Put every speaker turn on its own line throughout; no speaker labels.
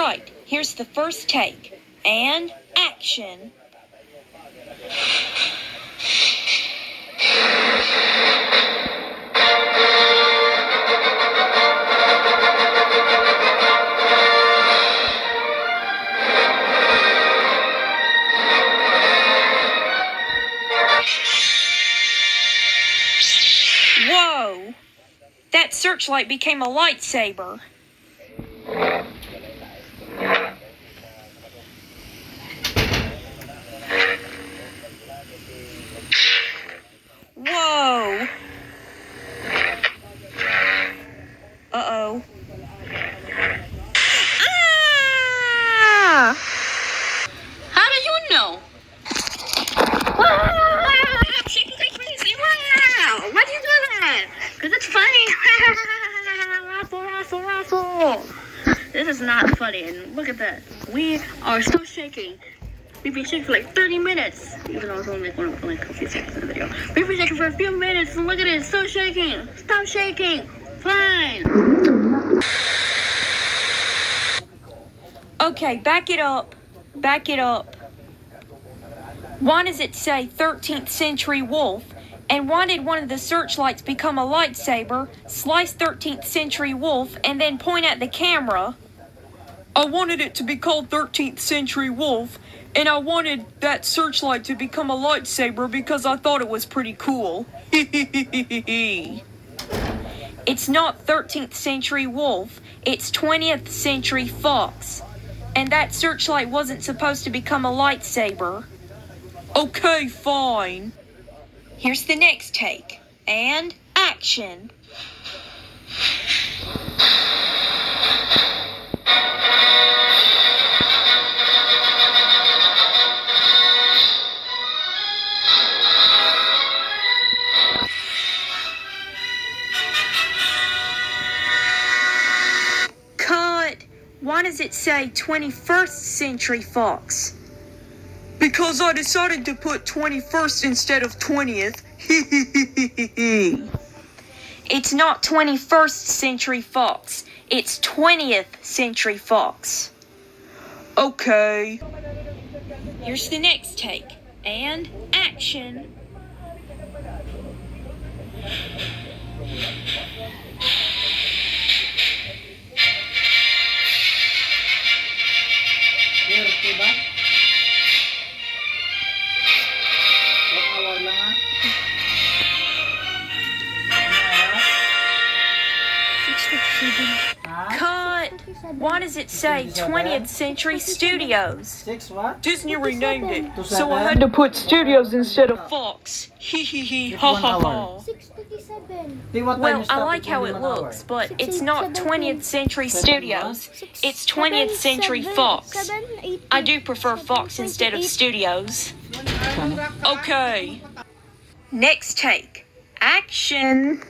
right, here's the first take. And action. Whoa! That searchlight became a lightsaber. Whoa! Uh oh. Ah!
How do you know?
Wow! Why do you do that? Because it's funny. Raffle, raffle, raffle. This is not funny, and look at that. We are still shaking. We've been shaking for like 30 minutes. Even though it's only like, one, like a few seconds in the video. We've been shaking for a few minutes, and look at it. Still shaking. Stop shaking. Fine.
Okay, back it up. Back it up. Why does it say 13th century wolf? And why did one of the searchlights become a lightsaber, slice 13th century wolf, and then point at the camera? I wanted it to be called 13th century wolf, and I wanted that searchlight to become a lightsaber because I thought it was pretty cool. it's not 13th century wolf, it's 20th century fox. And that searchlight wasn't supposed to become a lightsaber. Okay, fine. Here's the next take. And action. Cut. Why does it say 21st century fox? Because I decided to put 21st instead of 20th. it's not 21st century fox. It's 20th century fox. Okay. Here's the next take. And action.
Clear,
Cut. Why does it say 20th century studios?
Six what?
Disney renamed it, so I had to put studios instead of Fox. Hee hee hee, ha ha ha.
637.
Di, what time
Well, I like how it looks, but it's not 20th century studios. It's 20th century Fox. I do prefer Fox instead of studios. Okay. Next take. Action.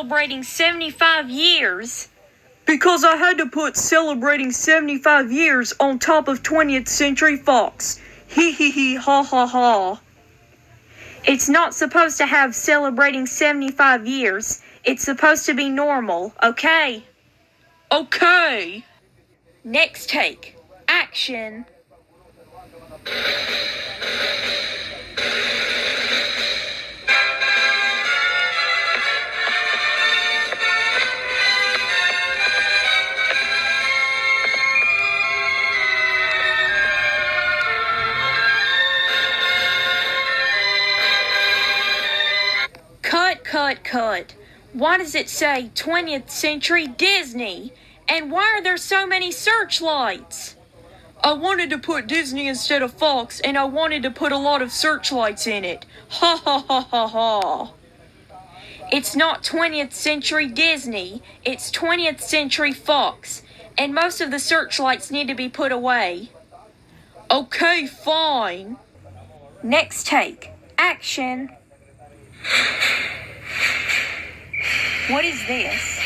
Celebrating 75 years? Because I had to put celebrating 75 years on top of 20th Century Fox. Hee hee hee ha ha ha. It's not supposed to have celebrating 75 years. It's supposed to be normal, okay? Okay. Next take. Action. Cut, cut. Why does it say 20th Century Disney? And why are there so many searchlights? I wanted to put Disney instead of Fox, and I wanted to put a lot of searchlights in it. Ha ha ha ha ha. It's not 20th Century Disney, it's 20th Century Fox, and most of the searchlights need to be put away. Okay, fine. Next take. Action. What is this?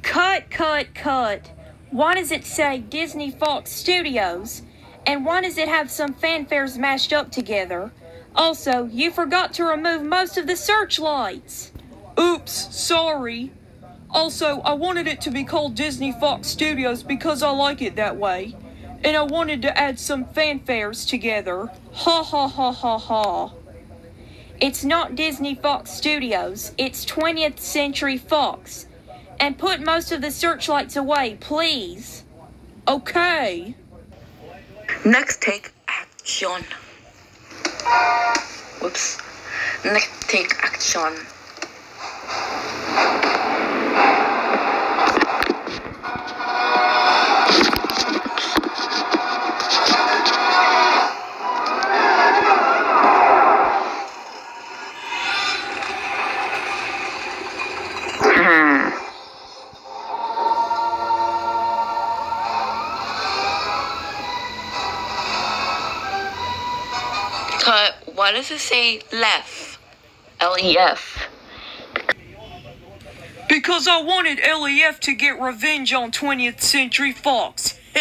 Cut, cut, cut. Why does it say Disney Fox Studios? And why does it have some fanfares mashed up together? Also, you forgot to remove most of the searchlights. Oops, sorry. Also, I wanted it to be called Disney Fox Studios because I like it that way. And I wanted to add some fanfares together. Ha ha ha ha ha. It's not Disney Fox Studios, it's 20th Century Fox. And put most of the searchlights away, please. Okay.
Next take action. Whoops. Next take action. Why does it say left? L E F.
Because I wanted LEF to get revenge on 20th Century Fox.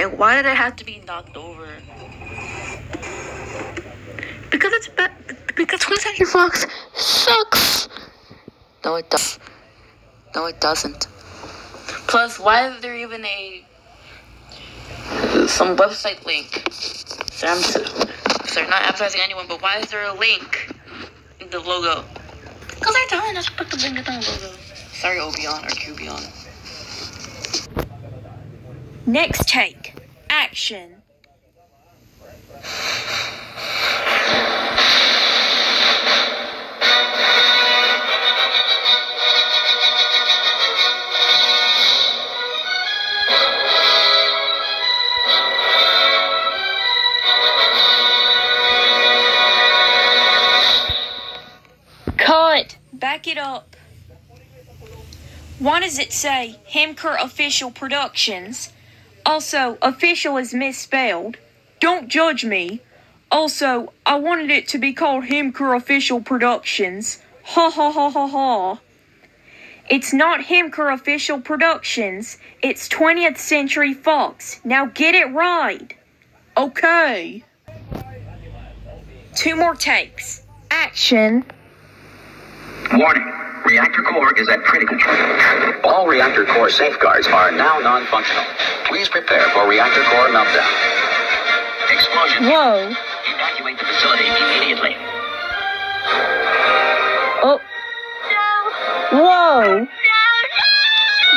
And why did it have to be knocked over? Because it's bad. Because 20th Century Fox sucks. No, it does. No, it doesn't. Plus, why is there even a some website link? I'm sorry, not advertising anyone, but why is there a link in the logo? Because they're telling us to put the link in the logo. Sorry, Obion or Cubion.
Next take. Action. Back it up. Why does it say Hemker Official Productions? Also, official is misspelled. Don't judge me. Also, I wanted it to be called Hemker Official Productions. Ha ha ha ha ha. It's not Hemker Official Productions. It's 20th Century Fox. Now get it right. Okay. Two more takes. Action.
Warning. Reactor core is at critical point. All reactor core safeguards are now non-functional. Please prepare for reactor core meltdown. Explosion.
Whoa.
Evacuate the facility immediately.
Oh. Whoa.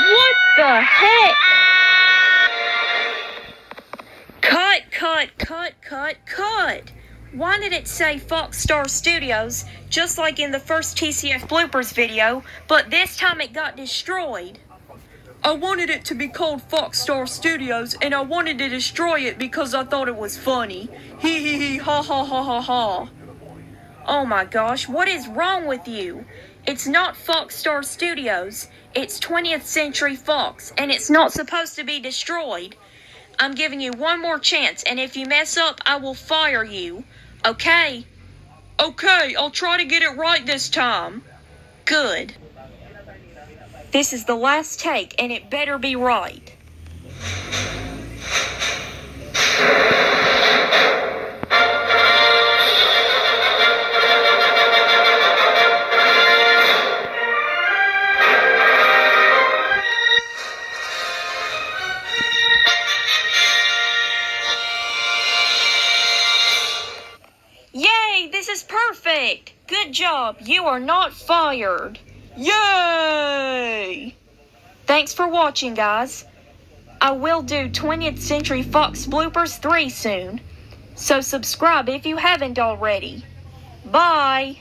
What the heck? Cut, cut, cut, cut, cut. Why did it say Fox Star Studios just like in the first TCF bloopers video, but this time it got destroyed? I wanted it to be called Fox Star Studios and I wanted to destroy it because I thought it was funny. Hee hee hee ha ha ha ha ha. Oh my gosh, what is wrong with you? It's not Fox Star Studios. It's 20th Century Fox, and it's not supposed to be destroyed. I'm giving you one more chance, and if you mess up, I will fire you. Okay? Okay, I'll try to get it right this time. Good. This is the last take, and it better be right. Yay, this is perfect! Good job, you are not fired. Yay! Thanks for watching, guys. I will do 20th Century Fox Bloopers 3 soon, so subscribe if you haven't already. Bye!